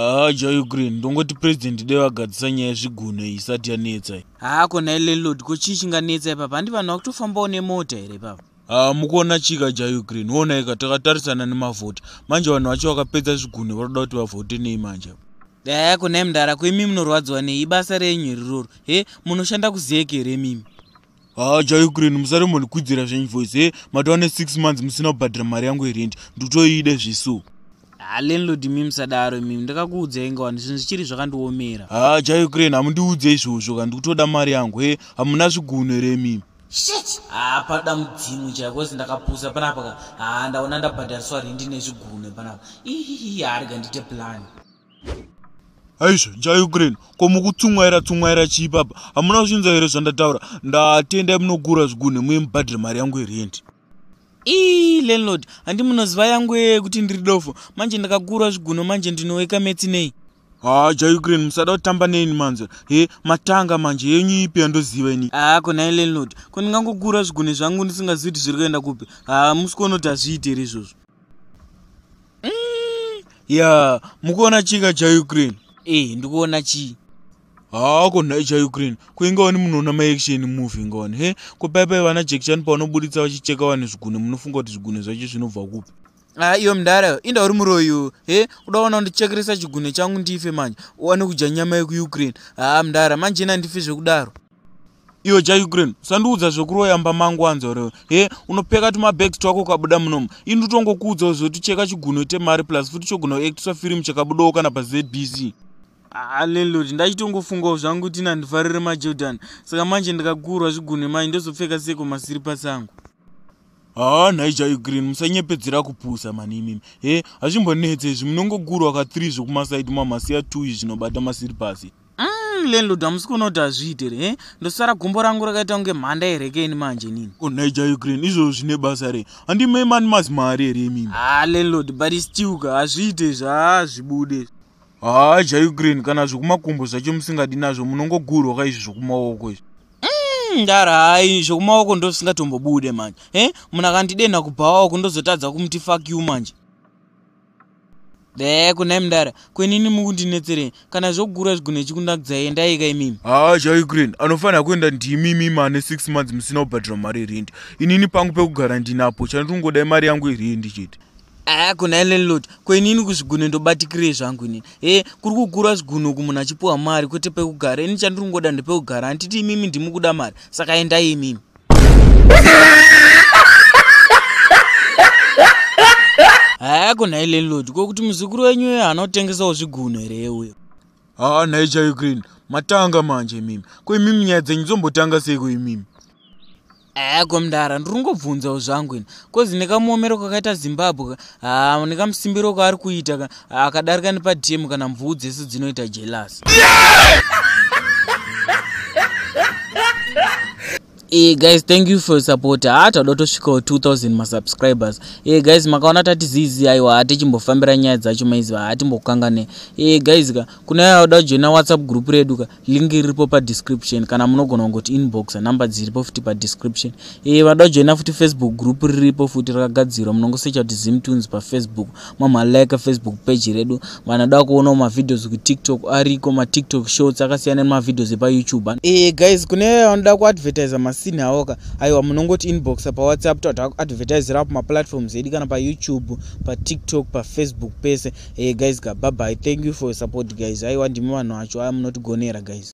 ha jai green ndongoti purezidendi dai vagadzisa nyaya yezviguno iyi isati yanetsa haa kona ilenlod ko chii chinganetsa ipapa? Handi vanhu vakutofambawo nemota here ipapa ha mukuona chika jai green onai ka takatarisana nemavhoti manje vanhu vacho vakapedza zviguno varoda kuti vavhote nei manje? Haa kona imndara koimi munorwadziwa nei? Ibasa renyu riroro he munoshanda kuzeke here mimi ha jai green musarembondikwidzira zvenvoice he matova ne6 months musina kubhadhira mari yangu yerendi ndikutoide zvisu halenlod mi musadaro mimi. Ndakakuudzai ngawani zvinhu zvichiri zvakandiomera. Ha jai green hamundiudze izvozvo ka ndikutoda mari yangu he? Hamuna zviguno here mimi? Ha pada mudzimu chai kozi ndakapusa panapa ka? Ha ndaona ndabhadhariswa rendi nezviguno panapa ihihi harega ndite plani aizvo jai green ko mukutsumwaira tsumwaira chii papa hamuna kusvinza here zvandataura? Ndatendai munogura zviguno muye mubhadhire mari yangu yerendi ii landlord handi munoziva yangu yeye kuti ndiri dofo. Manje ndakagura zviguno manje ndinoweka metsi nei? Ha green musada kutamba neni manze? He matanga manje yenyu ipi yandoziva ini? Haa konai landlord. Ko ndingangogura zviguno zvangu ndisingazivi kuti zviri kuenda kupi? Haa musikuona kuti hazviiti here izvozvo. Ya mukuona chika jai green e ndikuona chii hako nhai cha ukraine. Kuinge wani munoona maaction movie ngawani he? Kupaipai vana jackson pavanobuditsa vachicheka vane zviguno munofunga kuti zviguno zvacho zvinobva kupi? A iyo mndara inda uri muroyo he? Udaona ndichekeresa chiguno changu ndife manje uwane kudya nyama yekuukraine haa mndara manje ina ndife zvekudaro. Iwo cha ukraine usandiudza zvekuroyamba mangu anza rewo he? Unopfeka tumabags twako ukabuda munomo ini nditongokuudzawo zvoticheka chiguno temari plus futi chogona kuactisa firimu chakabudawo kana pazbc alelodi ndachitongofungawo zvangu kuti ina ndifarire majordan. Saka manje ndikagurwa zviguno manje ndozopfeka seko masiripasi angu ha nhai cha ukraine musanyepedzera kupusa mani imimi. He hazvimbonetse izvi munongogurwa ka3 zvokumasaidi mamasiya 2 izvi zvinobata masiripasi landlord hamusi kuona kuti hazviitere he? Ndosara gumbo rangu rakaita kunge mhanda yerekeni manje nini? Onhai cha ukraine izvozvo zvine basa rei handimai mani mazi mari here imimi? Ha landlord but stiuka hazviite zvaa zvibude ha cha ukraine kana zvokumakumbo zvacho musingadi nazvo munongogurwa kaizvi zvokumaoko izvi. Ndara hai zvokumaoko ndo zvisingatombobude manje. E munhu akandidena kubhawaoko ndozotadza kumuti faku manje. De kunai mndara kwenini mukundinetserei kana zvokugura zviguno chikundakudzai ndaika imimi. Ha cha ukraine anofanira kuenda ndimimi mane 6 months musina kubhadhira mari yerendi inini pangu pekugara ndinapo chanditongodai mari yangu yerendi chete aa kunai landlord kwenini kuzviguno ndobatikirei zvangu inini e kuri kugura zviguno kumunhu achipiwa mari kwete pekugara. Ini chandiri ngoda ndepekugara. Handiti imimi ndimi kuda mari. Saka endai imimi. Haa kunhai landlord kokuti muzukuru wenyu uyo haana kutengesawo zviguno here yeuyo ha nhai cha ukraine matanga manje imimi. Ko imimi nyaya dzenyu dzombotanga seiko imimi haa komndara ndiri ngobvunzawo zvangu ini kozi nekamuomero kwakaita zimbabwe ha nekamusimbiro kaari kuita ka akadarika nepadm kana mvuu dzese dzinoita jelasi e guys thank you for support. Haa tauda kutosvikawo 2000 masubscribers. E guys makaona tatizizi aiwa hatichimbofambira nyaya dzacho maiziva hatimbokanganei e guys ka kuna yauda kujoina whatsapp group redu ka lingi riripo padescription kana munogona kungoti inbox namba dziripo futi padescription e vada kujoina futi facebook group riripo futi rakagadzirwa munongosecha kuti zimtunes pafacebook mamalike facebook. Page redu. Vanoda kuonawo mavhidhios kutiktok ariko matiktok shorts akasiyana nemavidhios epayoutube e guys kune vanoda kuadvertisa masini awoka aiwa munongoti inboxa pawhatsapp tauda kuadvertisira pamaplatforms edu kana payoutube patiktok pafacebook pese. E guys ka babai thank you for support guys. Aiwa ndimi vanhu vacho. Aya munotigonera guys